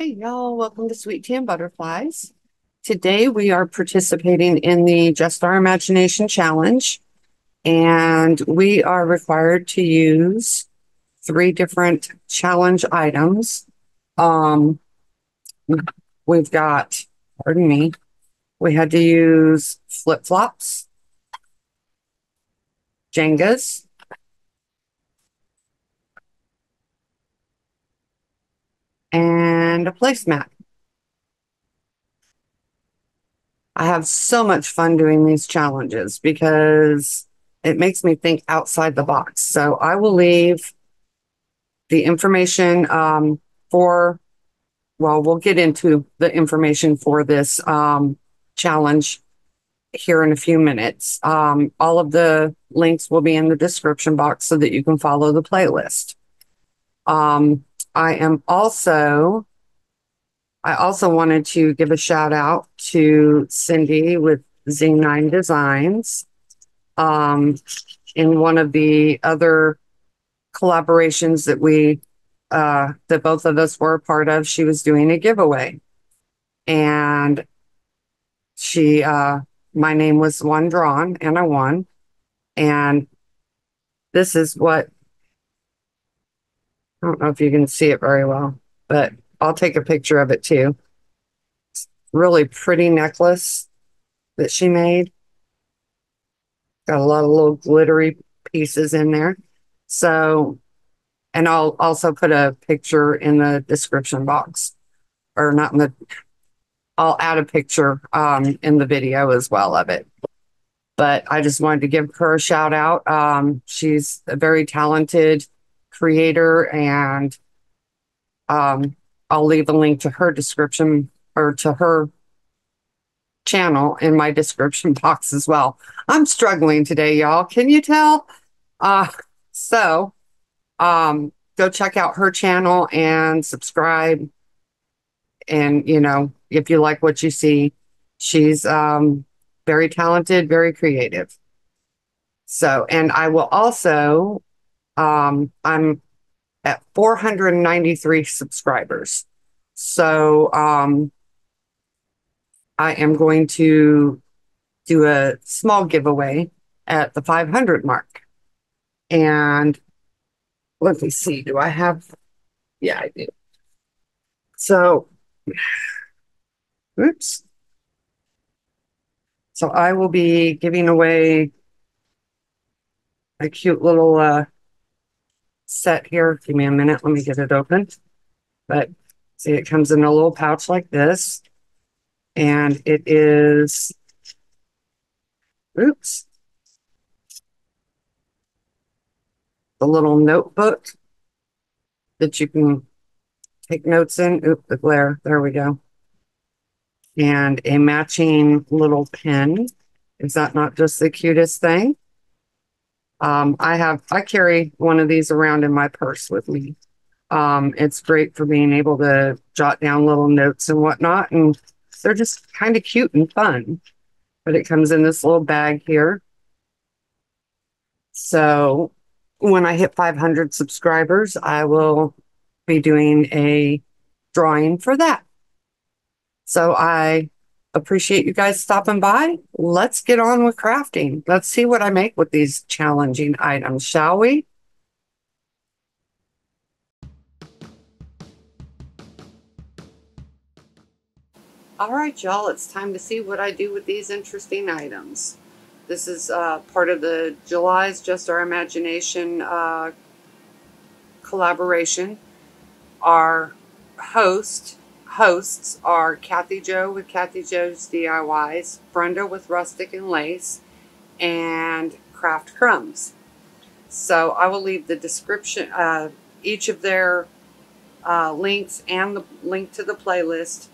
Hey y'all, welcome to Sweet Tea and Butterflies. Today we are participating in the Just Our Imagination Challenge and we are required to use three different challenge items. Um, we've got, pardon me, we had to use flip-flops, Jengas, and a placemat. I have so much fun doing these challenges because it makes me think outside the box. So I will leave the information um, for, well, we'll get into the information for this um, challenge here in a few minutes. Um, all of the links will be in the description box so that you can follow the playlist. Um, I am also, I also wanted to give a shout out to Cindy with Z9 Designs. Um, in one of the other collaborations that we, uh, that both of us were a part of, she was doing a giveaway. And she, uh, my name was one drawn and I won. And this is what I don't know if you can see it very well, but I'll take a picture of it too. Really pretty necklace that she made. Got a lot of little glittery pieces in there. So, and I'll also put a picture in the description box or not in the, I'll add a picture um, in the video as well of it. But I just wanted to give her a shout out. Um, she's a very talented creator and um, I'll leave a link to her description or to her channel in my description box as well. I'm struggling today, y'all. Can you tell? Uh, so um, go check out her channel and subscribe. And, you know, if you like what you see, she's um, very talented, very creative. So, and I will also um, I'm at 493 subscribers. So um, I am going to do a small giveaway at the 500 mark. And let me see, do I have? Yeah, I do. So, oops. So I will be giving away a cute little uh, set here. Give me a minute. Let me get it open. But see, it comes in a little pouch like this. And it is, oops, the little notebook that you can take notes in. Oop, the glare. There we go. And a matching little pen. Is that not just the cutest thing? Um, I have I carry one of these around in my purse with me. Um, it's great for being able to jot down little notes and whatnot, and they're just kind of cute and fun. But it comes in this little bag here. So when I hit 500 subscribers, I will be doing a drawing for that. So I appreciate you guys stopping by. Let's get on with crafting. Let's see what I make with these challenging items, shall we? All right, y'all, it's time to see what I do with these interesting items. This is uh, part of the July's Just Our Imagination uh, collaboration. Our host hosts are Kathy Jo with Kathy Jo's DIYs, Brenda with Rustic and Lace, and Craft Crumbs. So I will leave the description, uh, each of their uh, links and the link to the playlist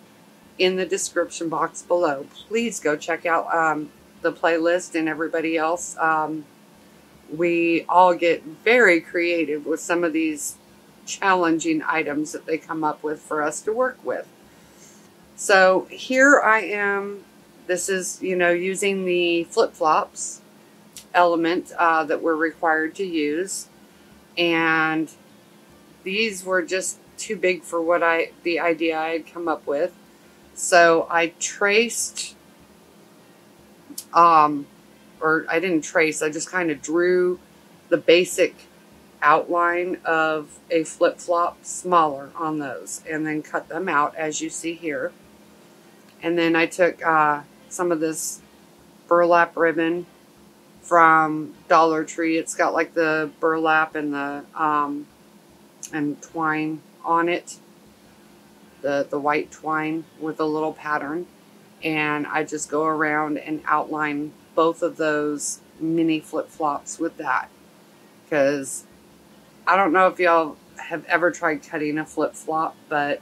in the description box below. Please go check out um, the playlist and everybody else. Um, we all get very creative with some of these challenging items that they come up with for us to work with. So here I am. This is, you know, using the flip-flops element uh, that we're required to use. And these were just too big for what I the idea I had come up with. So I traced um or I didn't trace, I just kind of drew the basic outline of a flip-flop smaller on those and then cut them out as you see here. And then I took uh, some of this burlap ribbon from Dollar Tree. It's got like the burlap and the um, and twine on it, the the white twine with a little pattern, and I just go around and outline both of those mini flip flops with that. Because I don't know if y'all have ever tried cutting a flip flop, but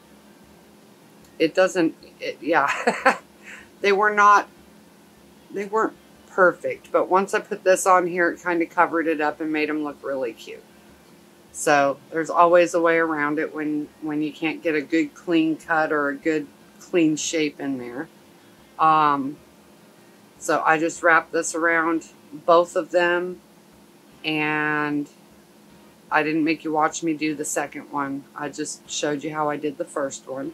it doesn't. It, yeah, they were not. They weren't perfect, but once I put this on here, it kind of covered it up and made them look really cute. So there's always a way around it when when you can't get a good clean cut or a good clean shape in there. Um, so I just wrapped this around both of them and I didn't make you watch me do the second one. I just showed you how I did the first one.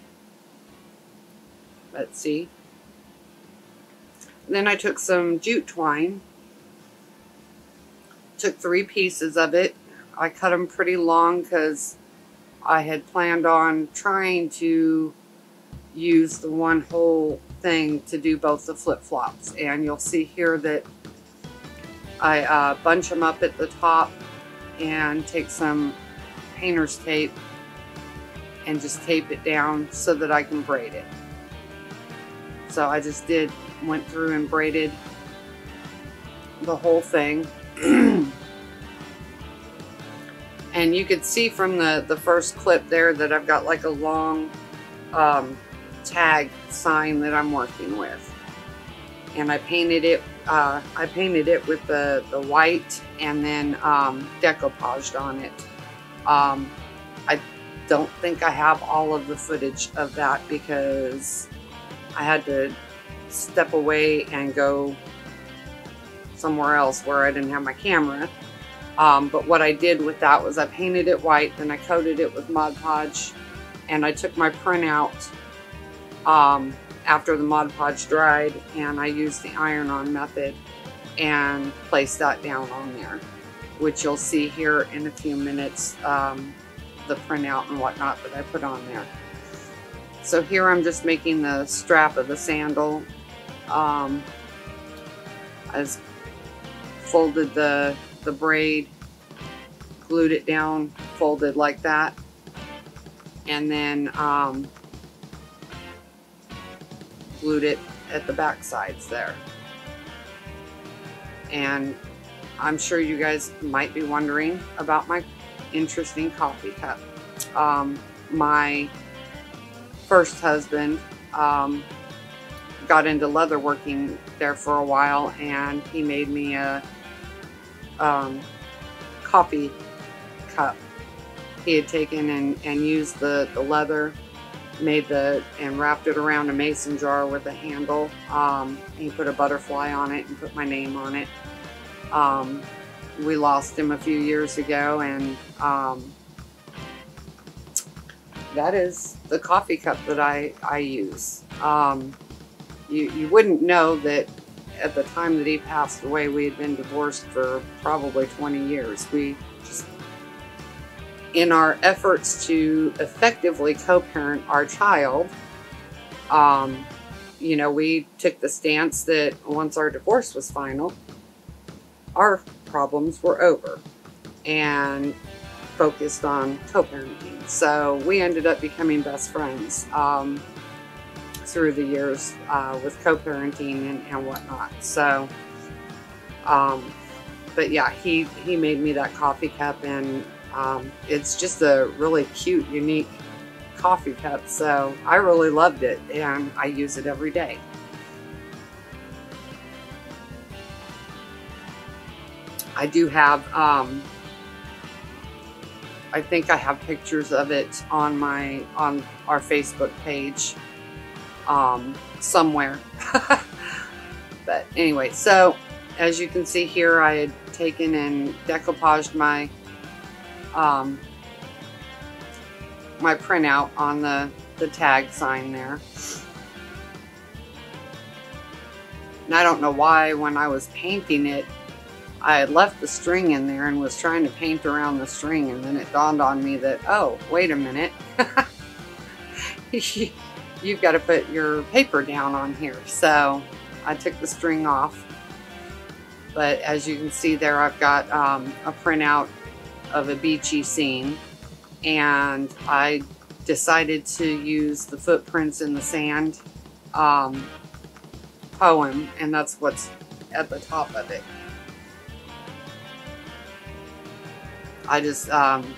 Let's see. Then I took some jute twine, took three pieces of it. I cut them pretty long because I had planned on trying to use the one whole thing to do both the flip-flops. And you'll see here that I uh, bunch them up at the top and take some painter's tape and just tape it down so that I can braid it. So I just did, went through and braided the whole thing. and you could see from the, the first clip there that I've got like a long um, tag sign that I'm working with. And I painted it uh, I painted it with the, the white and then um, decoupaged on it. Um, I don't think I have all of the footage of that because I had to step away and go somewhere else where I didn't have my camera. Um, but what I did with that was I painted it white, then I coated it with Mod Podge, and I took my printout um, after the Mod Podge dried and I used the iron-on method and placed that down on there, which you'll see here in a few minutes, um, the printout and whatnot that I put on there. So here I'm just making the strap of the sandal. Um, I folded the, the braid, glued it down, folded like that, and then um, glued it at the back sides there. And I'm sure you guys might be wondering about my interesting coffee cup. Um, my first husband um, got into leather working there for a while and he made me a um, coffee cup. He had taken and, and used the, the leather made the and wrapped it around a mason jar with a handle. Um, he put a butterfly on it and put my name on it. Um, we lost him a few years ago, and um, that is the coffee cup that I I use. Um, you you wouldn't know that at the time that he passed away, we had been divorced for probably 20 years. We just, in our efforts to effectively co-parent our child, um, you know, we took the stance that once our divorce was final, our problems were over and focused on co-parenting. So we ended up becoming best friends um, through the years uh, with co-parenting and, and, whatnot. So, um, but yeah, he, he made me that coffee cup and um, it's just a really cute, unique coffee cup. So I really loved it and I use it every day. I do have, um, I think I have pictures of it on my, on our Facebook page um, somewhere. but anyway, so as you can see here, I had taken and decoupaged my um, my printout on the, the tag sign there. And I don't know why when I was painting it, I had left the string in there and was trying to paint around the string and then it dawned on me that, oh, wait a minute. You've got to put your paper down on here. So I took the string off. But as you can see there, I've got um, a printout of a beachy scene. And I decided to use the footprints in the sand um, poem. And that's what's at the top of it. I just, um,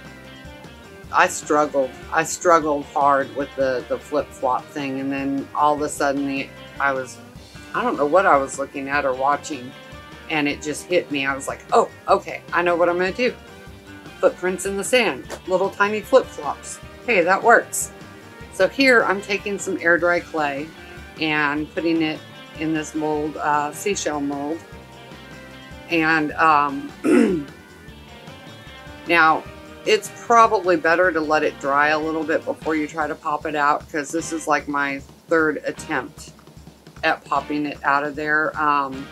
I struggled. I struggled hard with the, the flip-flop thing. And then all of a sudden the, I was, I don't know what I was looking at or watching. And it just hit me. I was like, oh, okay, I know what I'm going to do. Footprints in the sand, little tiny flip-flops. Hey, that works. So here I'm taking some air dry clay and putting it in this mold, uh, seashell mold. And um, Now, it's probably better to let it dry a little bit before you try to pop it out because this is like my third attempt at popping it out of there. Um,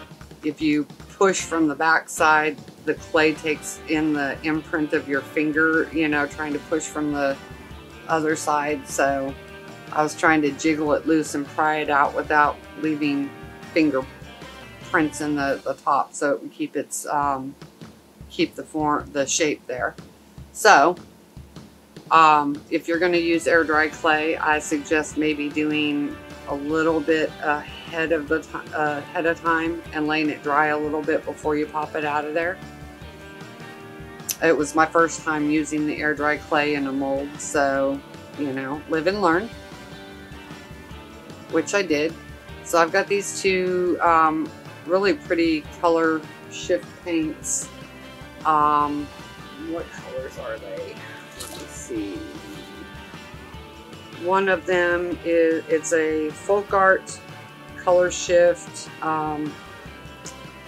if you push from the back side, the clay takes in the imprint of your finger, you know, trying to push from the other side. So I was trying to jiggle it loose and pry it out without leaving fingerprints in the, the top so it would keep its um, keep the form, the shape there. So, um, if you're going to use air dry clay, I suggest maybe doing a little bit ahead of the uh, ahead of time and laying it dry a little bit before you pop it out of there. It was my first time using the air dry clay in a mold, so you know, live and learn, which I did. So I've got these two um, really pretty color shift paints um, what colors are they? Let me see. One of them is, it's a folk art color shift, um,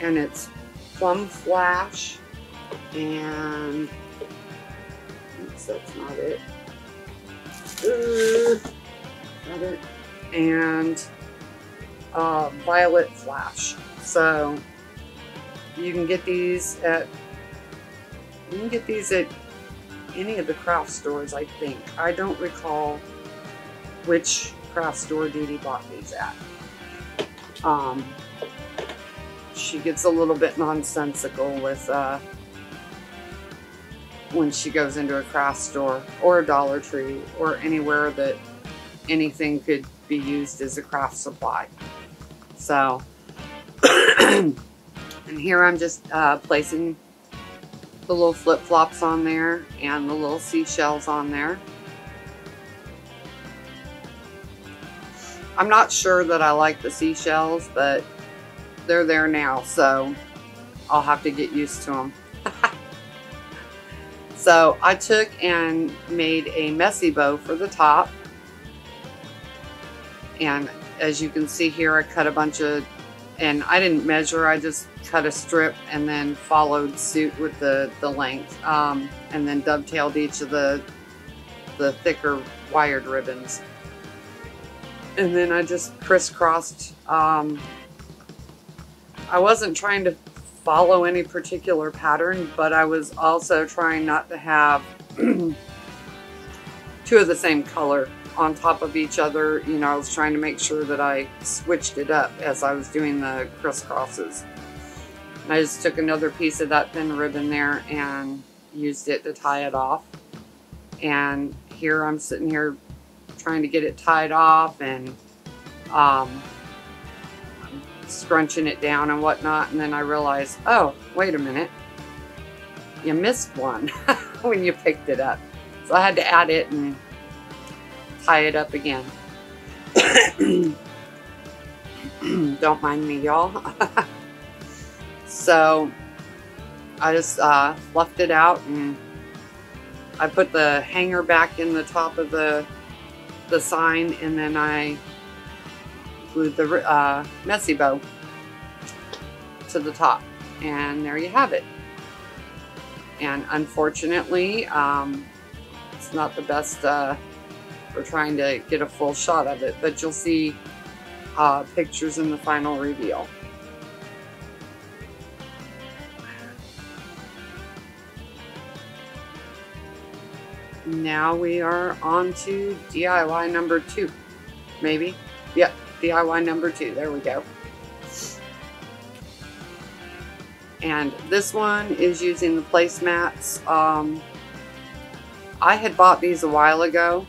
and it's plum flash, and oops, that's not it. Uh, not it. And uh, violet flash. So you can get these at you can get these at any of the craft stores, I think. I don't recall which craft store Dee bought these at. Um, she gets a little bit nonsensical with uh, when she goes into a craft store or a Dollar Tree or anywhere that anything could be used as a craft supply. So, and here I'm just uh, placing the little flip-flops on there and the little seashells on there. I'm not sure that I like the seashells, but they're there now, so I'll have to get used to them. so I took and made a messy bow for the top. And as you can see here, I cut a bunch of, and I didn't measure, I just cut a strip and then followed suit with the, the length um, and then dovetailed each of the, the thicker wired ribbons. And then I just crisscrossed. Um, I wasn't trying to follow any particular pattern, but I was also trying not to have two of the same color on top of each other. You know, I was trying to make sure that I switched it up as I was doing the crisscrosses. I just took another piece of that thin ribbon there and used it to tie it off. And here I'm sitting here trying to get it tied off and um, scrunching it down and whatnot. And then I realized, oh, wait a minute. You missed one when you picked it up. So I had to add it and tie it up again. Don't mind me, y'all. So I just uh, fluffed it out and I put the hanger back in the top of the, the sign and then I glued the uh, messy bow to the top. And there you have it. And unfortunately, um, it's not the best uh, We're trying to get a full shot of it, but you'll see uh, pictures in the final reveal. Now we are on to DIY number two, maybe. Yep, DIY number two. There we go. And this one is using the placemats. Um, I had bought these a while ago,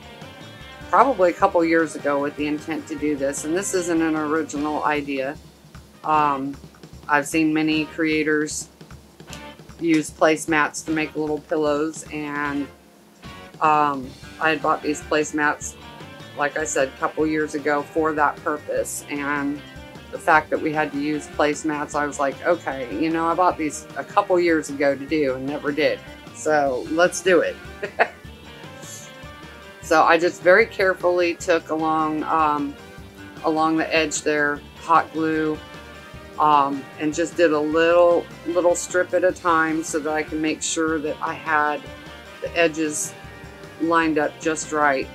probably a couple years ago with the intent to do this. And this isn't an original idea. Um, I've seen many creators use placemats to make little pillows and um, I had bought these placemats, like I said, a couple years ago for that purpose. And the fact that we had to use placemats, I was like, okay, you know, I bought these a couple years ago to do and never did. So let's do it. so I just very carefully took along um, along the edge there hot glue um, and just did a little little strip at a time so that I can make sure that I had the edges lined up just right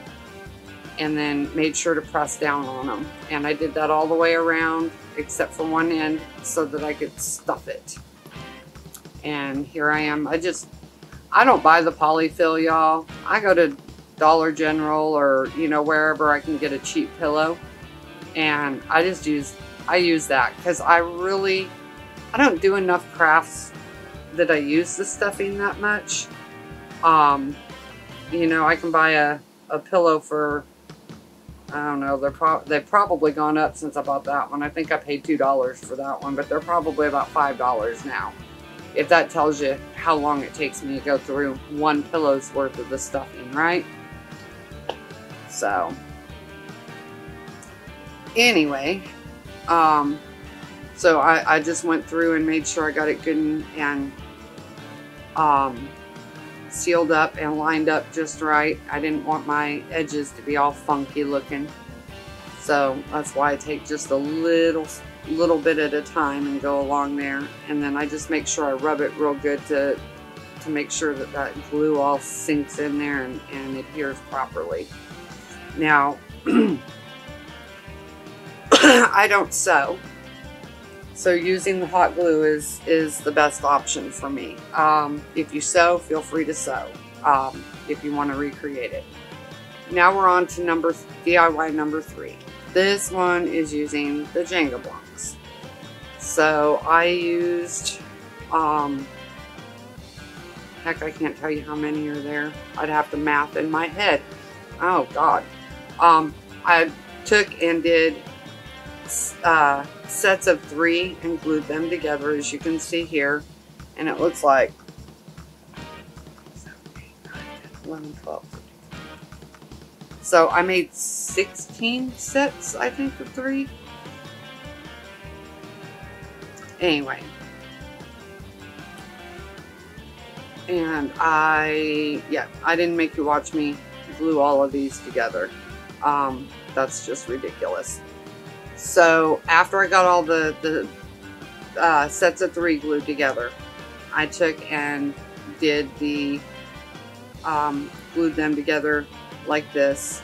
and then made sure to press down on them. And I did that all the way around except for one end so that I could stuff it. And here I am. I just, I don't buy the polyfill, y'all. I go to Dollar General or, you know, wherever I can get a cheap pillow. And I just use, I use that because I really, I don't do enough crafts that I use the stuffing that much. Um, you know, I can buy a, a pillow for, I don't know, they're pro they've probably gone up since I bought that one. I think I paid $2 for that one, but they're probably about $5 now. If that tells you how long it takes me to go through one pillow's worth of the stuffing, right? So, anyway, um, so I, I just went through and made sure I got it good and, and um, sealed up and lined up just right. I didn't want my edges to be all funky looking. So that's why I take just a little little bit at a time and go along there. And then I just make sure I rub it real good to to make sure that that glue all sinks in there and, and adheres properly. Now, I don't sew. So using the hot glue is, is the best option for me. Um, if you sew, feel free to sew um, if you want to recreate it. Now we're on to number DIY number three. This one is using the Jenga blocks. So I used, um, heck, I can't tell you how many are there. I'd have to math in my head. Oh God. Um, I took and did uh, sets of three and glued them together as you can see here. And it looks like 11, 12, So I made 16 sets, I think, of three. Anyway. And I, yeah, I didn't make you watch me glue all of these together. Um, that's just ridiculous. So after I got all the, the uh, sets of three glued together, I took and did the, um, glued them together like this,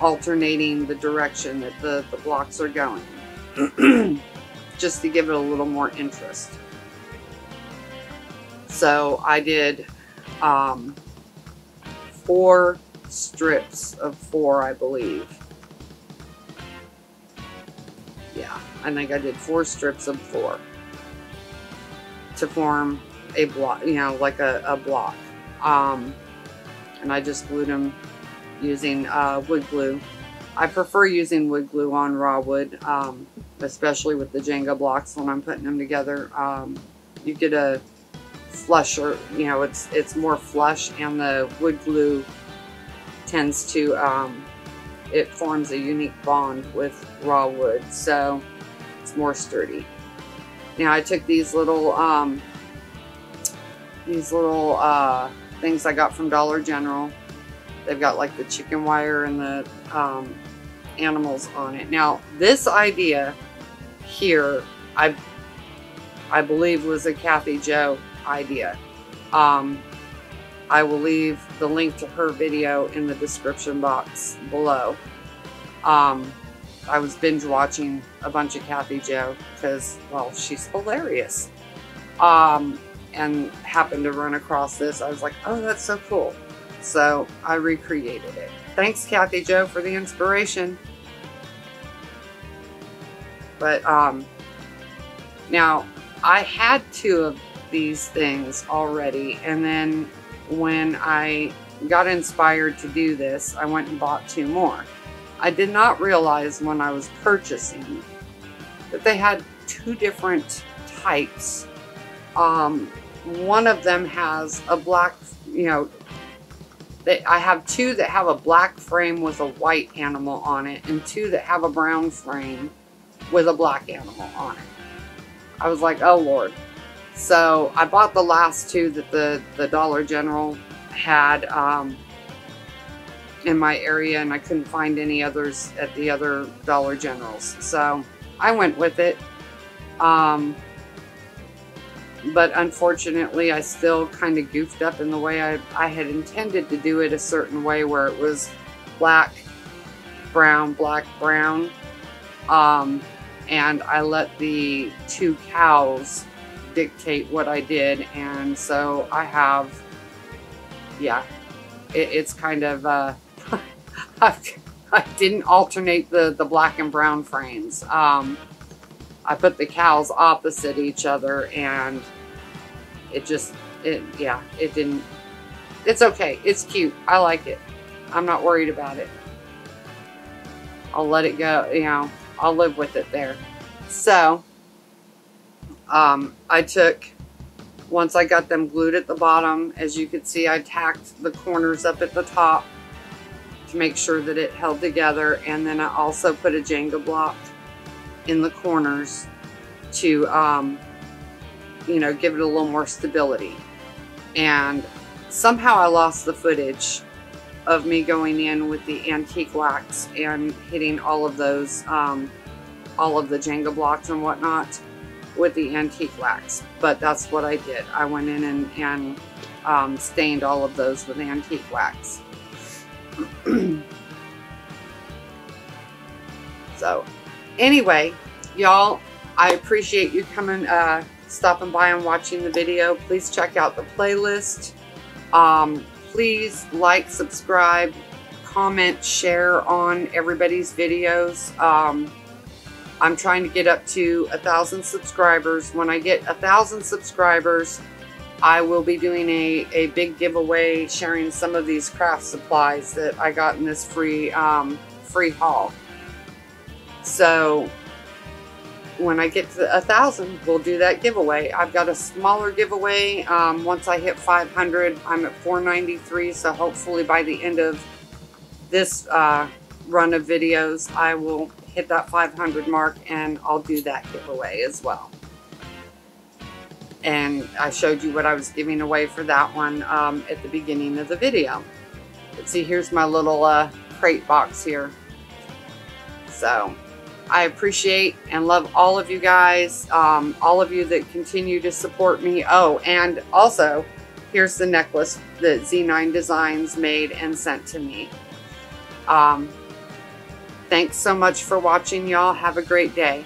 alternating the direction that the, the blocks are going, just to give it a little more interest. So I did um, four strips of four, I believe. yeah, I think I did four strips of four to form a block, you know, like a, a block. Um, and I just glued them using uh, wood glue. I prefer using wood glue on raw wood, um, especially with the Jenga blocks when I'm putting them together. Um, you get a flusher, you know, it's it's more flush, and the wood glue tends to um, it forms a unique bond with raw wood, so it's more sturdy. Now I took these little um, these little uh, things I got from Dollar General. They've got like the chicken wire and the um, animals on it. Now this idea here, I I believe was a Kathy Jo idea. Um, I will leave the link to her video in the description box below. Um, I was binge watching a bunch of Kathy Jo because, well, she's hilarious. Um, and happened to run across this. I was like, oh, that's so cool. So I recreated it. Thanks, Kathy Jo, for the inspiration. But um, now I had two of these things already, and then when I got inspired to do this, I went and bought two more. I did not realize when I was purchasing that they had two different types. Um, one of them has a black, you know, they, I have two that have a black frame with a white animal on it and two that have a brown frame with a black animal on it. I was like, oh Lord. So I bought the last two that the, the Dollar General had um, in my area and I couldn't find any others at the other Dollar Generals. So I went with it. Um, but unfortunately I still kind of goofed up in the way I, I had intended to do it a certain way where it was black, brown, black, brown. Um, and I let the two cows dictate what I did. And so I have, yeah, it, it's kind of, uh, I, didn't alternate the, the black and brown frames. Um, I put the cows opposite each other and it just, it, yeah, it didn't, it's okay. It's cute. I like it. I'm not worried about it. I'll let it go, you know, I'll live with it there. So, um, I took, once I got them glued at the bottom, as you can see, I tacked the corners up at the top to make sure that it held together. And then I also put a Jenga block in the corners to, um, you know, give it a little more stability. And somehow I lost the footage of me going in with the antique wax and hitting all of those, um, all of the Jenga blocks and whatnot with the antique wax. But that's what I did. I went in and, and um, stained all of those with antique wax. so anyway, y'all, I appreciate you coming, uh, stopping by and watching the video. Please check out the playlist. Um, please like, subscribe, comment, share on everybody's videos. Um, I'm trying to get up to a thousand subscribers. When I get a thousand subscribers, I will be doing a, a big giveaway sharing some of these craft supplies that I got in this free um, free haul. So when I get to a thousand, we'll do that giveaway. I've got a smaller giveaway. Um, once I hit 500, I'm at 493. So hopefully by the end of this uh, run of videos, I will hit that 500 mark and I'll do that giveaway as well and I showed you what I was giving away for that one um, at the beginning of the video. But see, here's my little uh, crate box here. So I appreciate and love all of you guys, um, all of you that continue to support me. Oh, and also, here's the necklace that Z9 Designs made and sent to me. Um, thanks so much for watching, y'all. Have a great day.